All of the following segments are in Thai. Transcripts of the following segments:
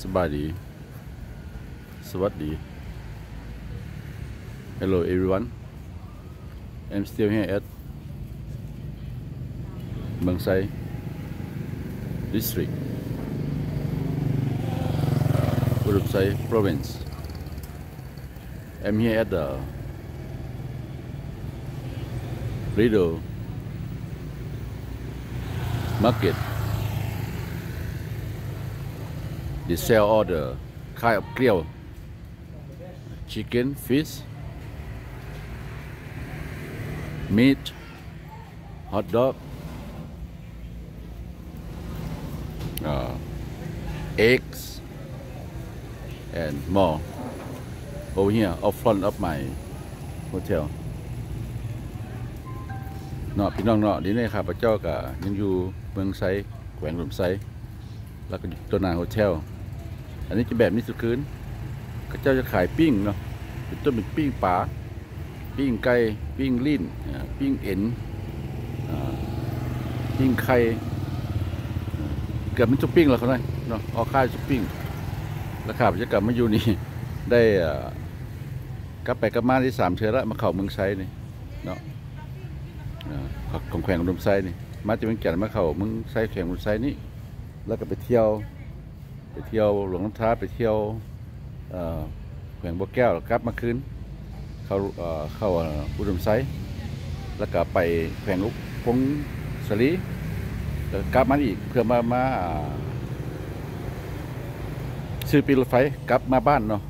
สบายดี สวัสดี Hello everyone I'm still here at เมืองไซ District อุดมไซ Province I'm here at the Lido Market They sell all the kind of grill chicken, fish, meat, hot dog, uh, eggs, and more over here up front of my hotel เนาะพี่น้องเนาะนี่นี่ครับพระเจ้าก็ยังอยู่เมืองไซแขวงหลุมไซแล้วก็ตัวนาโฮเทล อันนี้จะแบบนี้สุดคืนเขาเจ้าจะขายปิ้งเนาะเป็นต้นเป็นปิ้งปลาปิ้งไก่ปิ้งลิ้นปิ้งเอ็นปิ้งไข่เกือบเป็นซุปปิ้งแล้วเขาเลยเนาะเอาค่ายซุปปิ้งราคาจะกลับมาอยู่นี่ได้กลับไปกลับมาที่สามเชื้อละมาเข้าเมืองไซนี่เนาะของแขวงอุดมไซนี่มาจากเมืองแก่นมาเข้าเมืองไซแขวงอุดมไซนี่แล้วก็ไปเที่ยว ไปเที่ยวหลวงน้ำท้าไปเที่ยวเอ่อแขวงบัวแก้วกลับมาคืนเข้าเข้าอุดมไซแล้วก็ไปแขวงลุกพงสลีแล้วกลับมาอีกเพื่อมามาซื้อปีรถไฟกลับมาบ้านเนาะ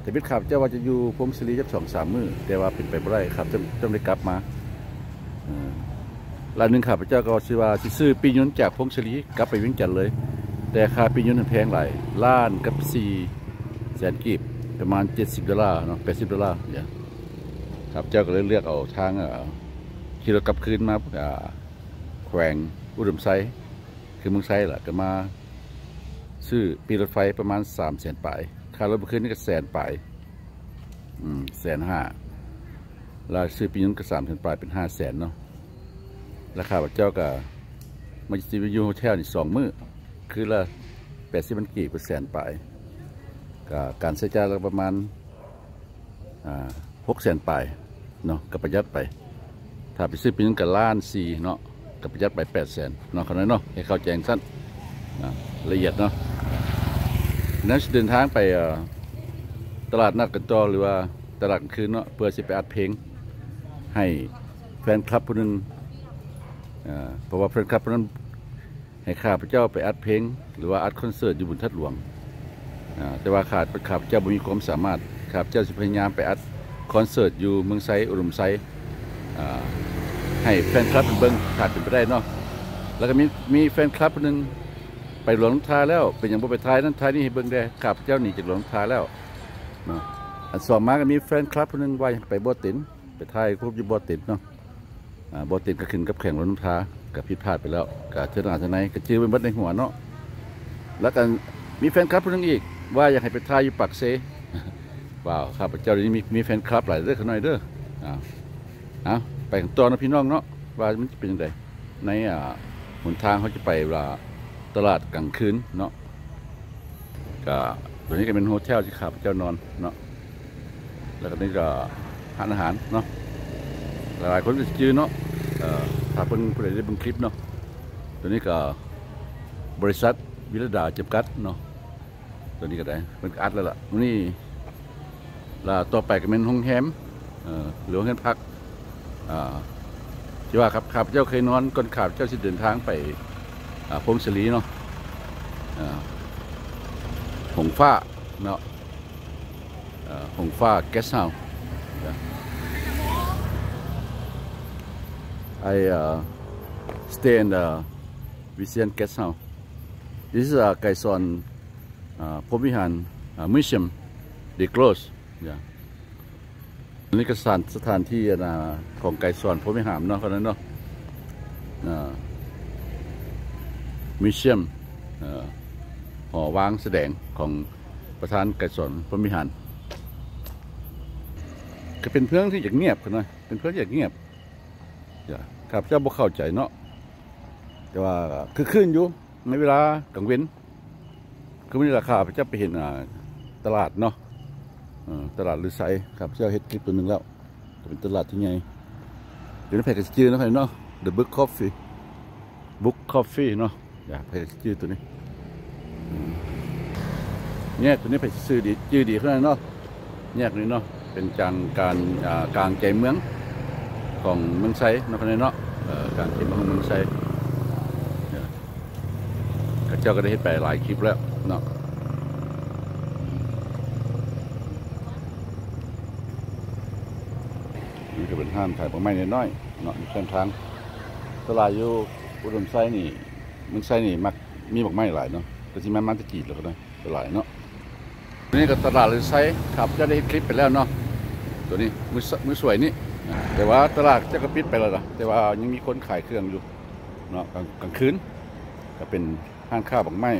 แต่พิดขับเจ้าว่าจะอยู่พงสลีจักสองสามมือแต่ว่าเป็นไปไม่ได้ครับต้องต้องได้กลับมาอ่อลายหนึ่งข้าพเจ้าก็ชื่อว่าซื้อปียนจากพงศลีกลับไปวิ่งจันเลย แต่ค่าปียุนแพงหลายล้านกับสี่แสนกีบประมาณเจ็ดสิบดอลลาร์เนาะแปดสิบดอลลาร์เนี่ยครับเจ้าก็เลยเลือกเอาทางเออขี่รถกลับคืนมาอ่าแขวงอุดมไซคือเมืองไซแหละก็มา ซื้อปีรถไฟประมาณสามแสนปลายค่ารถคืนนี่ก็แสนปลายอืมแสนห้าแล้วซื้อปียุนก็สามแสนปลายเป็นห้าแสนเนาะราคาว่าเจ้าก็มาจิวยูโฮเทลนี่สองมื้อ คือละแปดสิบมันกี่เปอร์เซ็นต์ไปกการใช้จ่ายประมาณหกแสนไปเนาะก็ประหยัดไป ถ้าไปซื้อปีนึงกับล้านสี่เนาะก็ประหยัดไปแปดแสนเนาะคนนั้เนาะให้เข้าใจสั้นนะละเอียดเนาะนั้นเดินทางไปตลาดนัดกันต่อหรือว่าตลาดคืนเนาะเพื่อสิไปอัดเพลงให้แฟนคลับผู้หนึงอ่าเพราะว่าแฟนคลับผู้นั้น ให้ข้าพเจ้าไปอัดเพลงหรือว่าอัดคอนเสิร์ตอยู่บนทัดหลวงแต่ว่าขาดข้าพเจ้าบ่มีความสามารถข้าพเจ้าจะพยายามไปอัดคอนเสิร์ตอยู่เมืองไซอุดมไซให้แฟนคลับเป็นเบิ้งขาดเป็นไปได้เนาะแล้วก็มีมีแฟนคลับคนหนึ่งไปหลวงทาแล้วเป็นอย่างบ่ไปทายนั้นทายนี่ให้เบิ้งได้ข้าพเจ้าหนีจากหลวงทาแล้วเนาะอันสองมาก็มีแฟนคลับคนหนึ่งว่าไปบอตินไปทายครบอยู่บอตินเนาะอ่าบ่อตินก็ขึ้นกับแข่งหลวงทา กับผิดพลาดไปแล้วกับเชิญอาจจะไหนก็จื้อเป็นบัดในหัวเนาะแล้วกันมีแฟนคลับคนนึงอีก ว่าอยากให้ไปทายอยู่ปักเซเปล่าข้าพเจ้าเดี๋ยวนี้มีมีแฟนคลับหลายเด้อขน่อยเด้อเอาเอาไปกันต่อนะพี่น้องเนาะว่ามันจะเป็นยังไงในอ่าหนทางเขาจะไปเวลาตลาดกลางคืนเนาะก็ตัวนี้ก็เป็นโฮเทลที่ข้าพเจ้านอนเนาะแล้วก็นี่ก็ร้านอาหารเนาะหลายๆคนก็จะจื้อเนาะเอ่อ ถ้าเพิ่งผู้ใดได้เบิ่งคลิปเนาะตัวนี้ก็บริษัทวิรดาจำกัดเนาะตัวนี้ก็ได้มันอัดแล้วล่ะนี่ล้วต่อไปก็เป็นห้องแฮมหรือห้องพักที่ว่าครับข้าพเจ้าเคยนอนก่อนข้าพเจ้าสิเดินทางไปอ่าพงศลีเนาะหงฟ้าเนาะหงฟ้าแกสเฮา I uh, stay in the Vizian Guest House. This is a Kaison uh, Pomihan uh, Museum. They close. Yeah. นนี้ก็สถานสถานที่นะของไก่สอนพมิหารเนาะคนนั้นเนาะมิเชียมหอวางแสดงของประธานไก่สอนพมิหารก็เป็นเพื่อนที่อยากเงียบกันหน่อยเป็นเพื่อนอยากเงียบ จ้ะครับเจ้าบ่เข้าใจเนาะแต่ว่าคือขึ้นอยู่ในเวลากลางเว้นคือวันนี้ราคาพระเจ้าไปเห็นตลาดเนาะตลาดลือไซครับเจ้าเฮ็ดคลิปตัวหนึ่งแล้วเป็นตลาดที่ไงเดี๋ยวนี้แพกชื่อนะพี่เนาะ The Book Coffee Book Coffee เนาะอย่าแพกชื่อตัวนี้เนี่ยตัวนี้แพกชื่อดีชื่อดีขนาดเนาะแยกนี้เนาะเป็นกลางการกลางใจเมือง ของเมืองไซนาะพี่เนาะกางใจเมืองของเมืองไซเจ้าก็ได้เห็นไปหลายคลิปแล้วเนาะนี่ก็เป็นห้างขายผลไม้น้อยๆเนาะเส้นทางตลาดอยู่อุดมไซนี่เมึงไซนี่มักมีดอกไม้หลายเนาะแต่ที่มันมันจะกีดแล้วก็ได้หลายเนาะนี่ก็ตลาดเลยไซครับจะได้เห็นคลิปไปแล้วเนาะตัวนี้มือมือสวยนี่ แต่ว่าตลาดจะก็ปิดไปแล้วล่ะแต่ว่ายังมีคนขายเครื่องอยู่เนาะกลางคืนก็เป็นห้างค้าวบักไม้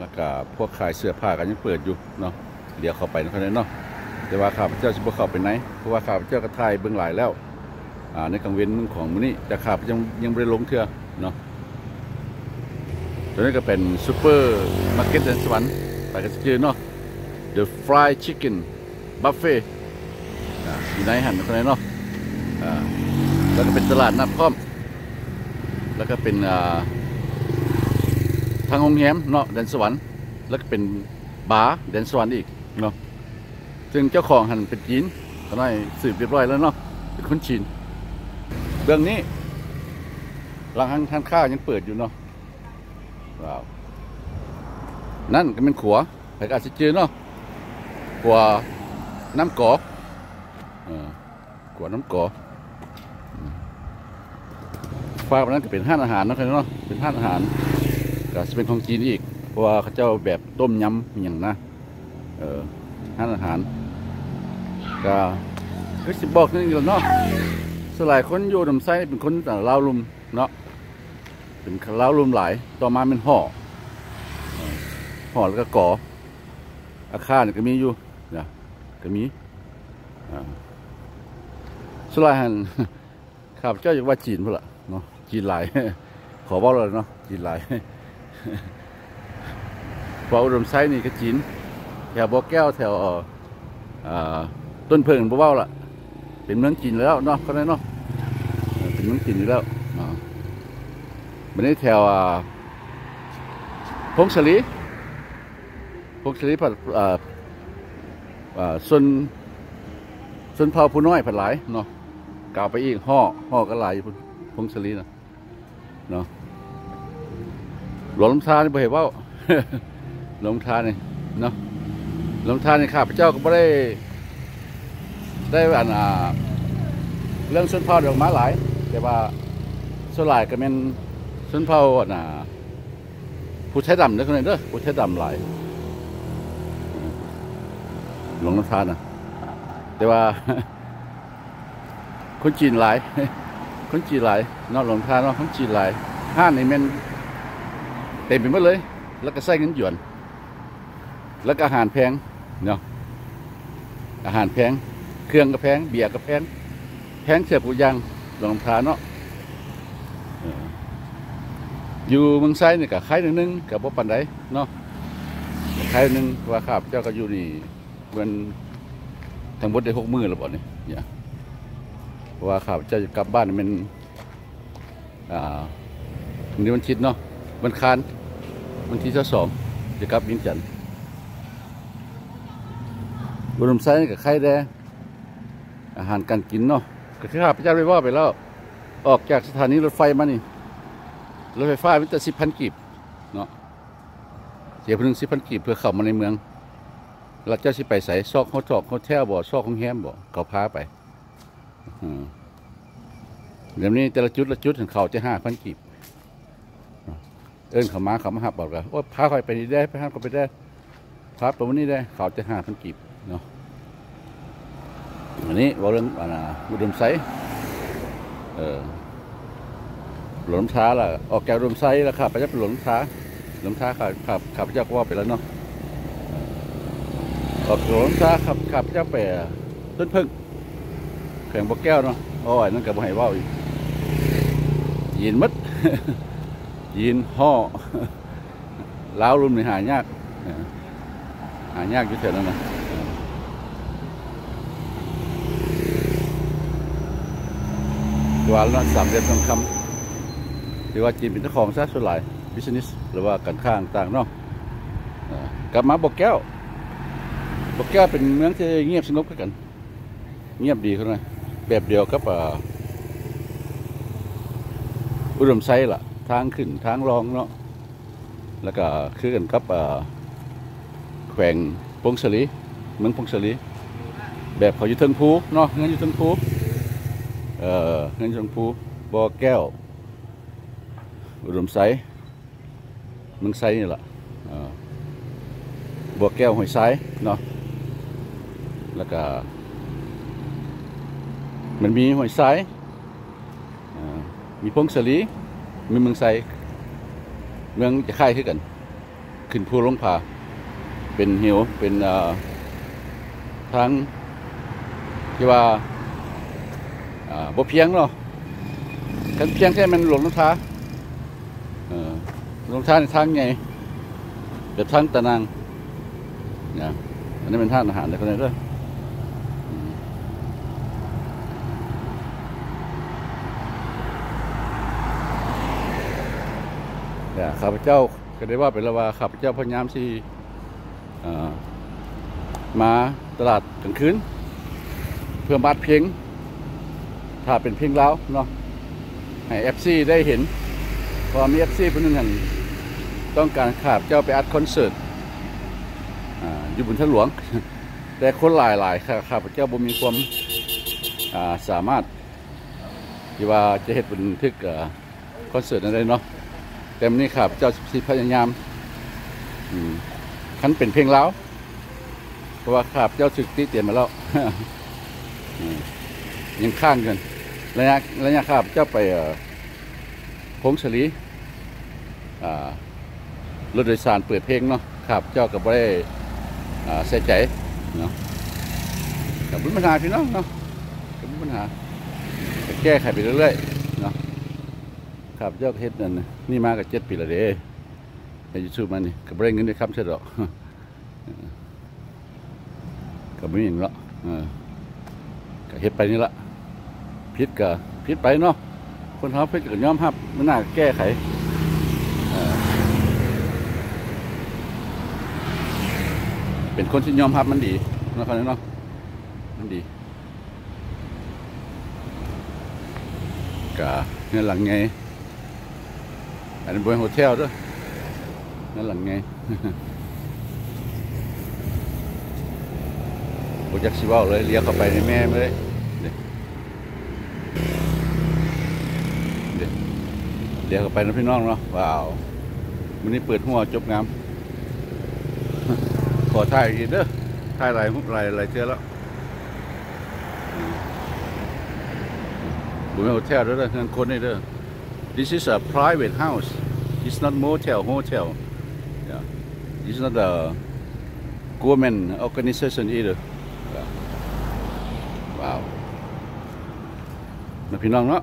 แล้วก็พวกขายเสื้อผ้ากันยังเปิดอยู่เนาะเดี๋ยวเข้าไปนะครับเนาะแต่ว่าข้าพเจ้าจะบ่เข้าไปไหนเพราะว่าข้าพเจ้าก็ถ่ายเบื้องหลายแล้วอ่าในกลางเว้นของมื้อนี้แต่ข้าพเจ้ายังยังไม่ได้ลงเทือเนาะตัวนี้ก็เป็นซูเปอร์มาร์เก็ตเดนสวรรค์ไปกันชื่อเนาะ The Fried Chicken Buffet อ่าอยู่ในหันนะครับเนาะ แล้วก็เป็นตลาดนัดพร้อม แล้วก็เป็นอ่าทางโรงแรมเนาะแดนสวรรค์ แล้วก็เป็นบาร์แดนสวรรค์อีกเนาะซึ่งเจ้าของหันเป็นจีนก็ได้สืบเรียบร้อยแล้วเนาะเป็นคนจีนเบื้องนี้ร้านทานข้าวยังเปิดอยู่เนาะว้าวนั่นก็เป็นขัวไปอาจจะเจอเนาะขัวน้ำกอกเอขัวน้ำกอกอืม ฟาวันนั้นก็เป็นห้านอาหารนะครับเนาะเป็นห้านอาหารก็จะเป็นของจีนอีกเพราะว่าเขาเจ้าแบบต้มยำอย่างนะเออห้านอาหารก็คือสิบอกนี่แหละเนาะสลายคนอยู่ลำไส้เป็นคนแต่ลาวลุมเนาะเป็นลาวลุมหลาย ต่อมาเป็นห่อห่อแล้วก็ก่ออาคารก็มีอยู่นะก็มีอ่าสลายหันข้าพเจ้าอยากว่าจีนเพุ่นละ จีนหลขอบอกเลยเนาะจีนหลายพออุดมไซนี่ก็จีนแถวบ่อแก้วแถวต้นเพิงบ่เว้าล่ะเป็นเมืองจีนแล้วเนาะก็ได้เนาะเป็นเมืองจีนอยู่แล้วมันนี้แถวพงศลีพงศลีผัดส่วนส่วนเผาผู้น้อยผัดหลายเนาะกล่าวไปอีกห่อห่อก็หลายอยู่พุ่นพงศลีนะ เนาะหลวงลำธารนี่เห็นว่าหลวงลำธารนี่เนาะหลวงลำธารนี่ข้าพเจ้าก็ไม่ได้ ได้อ่าเรื่องชนเผาดี๋ยวมาหลาย แต่ว่าส่วนหลายก็เป็นชนเผาอันอ่าผู้ใช้ดำเด้อคนนี้เด้อผู้ใช้ดำหลายหลวงลำธารนะแต่ว่าคนจีนหลาย คนจีนหลายนอกหลวงลำธารเนาะคนจีนหลายห้านนี่มันเต็มไปหมดเลย แล้วก็ใส่เงินหยวน แล้วก็อาหารแพงเนาะอาหารแพง เครื่องก็แพง เบียร์ก็แพง แพงเสียผู้ยางลงทานเนาะออยู่เมืองไซนี่กับใครหนึ่งนึงกับบ่ปันไดเนาะใครหนึ่งว่าข้าพเจ้าก็อยู่นี่มันทั้งหมดได้หกมือแล้วบ่เนี่ยเนี่ย ว่าข้าพเจ้าจะกลับบ้านมันอ่านี่มันชิดเนาะวันคานวันที่สองจะกลับวิงจันทน์บุรุษไซน์กับไข่แดงอาหารการกินเนาะก็คือข้าพเจ้าไปว่าไปแล้ว ออกจากสถานีรถไฟมานี่รถไฟฟ้ามันจะสิบพันกีบเนาะเสียเพียงสิบพันกีบเพื่อเข้ามาในเมืองเราเจ้าสิไปใส่ซอกโฮจอกโฮเทลบ่ซอกของแฮมบ่เขาพาไป เดี๋ยวนี้แต่ละจุดละจุดถึงเขาจะห้าพันกีบเอิ้นเขามาเขามาหับบอกกันว่าพาคอยไปนี่ได้พาเขาไปได้พาไปวันนี้ได้ เขาจะห้าพันกีบเนาะอันนี้บอกเรื่องอ่าอุดมไซเออหลวงช้าล่ะ ออกแก้วอุดมไซแล้วครับไปจะเป็นหลวงช้าหลวงช้าขับขับขับเจ้าก็ว่าไปแล้วเนาะออกหลวงช้าขับขับเจ้าไปต้นพึ่ง ข่งบอกแก้วเนาะโอ้ยนั่นกับบ่ให้เว่าอีกยินมัดยีนห่อล้าวรุมในหายากหายากอยู่แถวนั้นนะเออที่ว่าแล้วสามเหลี่ยมทองคำที่ว่าจีนเป็นเจ้าของซะส่วนหลายบิสเนสหรือว่าการค้าต่างๆเนาะเออกลับมาบอกแก้วบอกแก้วเป็นเมืองที่เงียบสงบกัน เงียบดีเขาหน่อย แบบเดียวกับอุดมไซล่ะ ทางขึ้นทางรองเนาะแล้วก็คือกันกับแขวงพงศลีเมืองพงศลีแบบเขาอยู่เทิงภูเนาะเงินอยู่เทิงภูเออเงินอยู่เทิงภูบ่อแก้ว อุดมไซเมืองไซนี่แหละบ่อแก้วหอยไซเนาะแล้วก็ มันมีหอยทรายมีพงศลีมีเมืองไซเมืองจะค่ายขึ้นกัน ขึ้นภูลงผาเป็นเหวเป็นทางที่ว่าบ่เพียงเนาะกันเพียงแค่มันหลงน้ำท้าหลงท้าในทางไงแบบทางตะนางนะอันนี้เป็นท่าอาหารในคนนี้ด้วย ข้าพเจ้าก็ได้ว่าเป็นล้วว่าข้าพเจ้าพยายามที่มาตลาดกลางคืนเพื่อมัดเพลงถ้าเป็นเพลงแล้วเนาะให้เอฟซีได้เห็นพราะมีเอฟซีคนหนึงต้องการข้าพเจ้าไปอัดคอนเสิร์ตออยู่บนถนนหลวง แต่คนหลายหลายข้าข้าพเจ้าบ่มีความสามารถที่ว่าจะเฮ็ดบันทึกคอนเสิร์ตอะไรเนาะ แต่วันนี้ครับ เจ้าสิพยายามอืมคันเป็นเพลงแล้วเพราะว่าครับเจ้าศึกตีเตียนมาแล้วยังข้างกันระยะระยะครับเจ้าไปเอ่อพงศลีรถโดยสารเปิดเพลงเนาะครับ เจ้าก็บ่ได้อ่ใส่ใจเนาะกับปัญหาพี่น้องเนาะกับปัญหาแก้ไขไปเรื่อยๆ ครับเจ้าเฮ็ดนั่นนี่มากับเจ็ดปีละเด้ในยูทูบมานี่ก็บ่ได้เงินได้คำเช่ดอกก็บ่มีหยังเนาะเออก็เฮ็ดไปนี่ละผิดก็ผิดไปเนาะคนเฮาผิดก็ยอมรับมันน่าแก้ไขเป็นคนที่ยอมรับมันดีนะครับเนาะมันดีก็เงินหลังไง อันนี้บนโฮเทลด้วยนั่นหลังไงโอ้จักสิเว่าเลยเลี้ยวเข้าไปในแม่เดี๋ยเดี๋ยวเลี้ยวเข้าไปนะพี่น้องเนาะว้าววันนี้เปิดหัวจบงาม ขอถ่ายอีกเด้อถ่ายลายหลายลายเทื่อแล้วบนโฮเทลด้วยเด้อเงินคนนี่เด้อ This is a private house. It's not motel, hotel. Yeah. It's not a government organization either. Yeah. Wow. นะพี่น้องเนาะ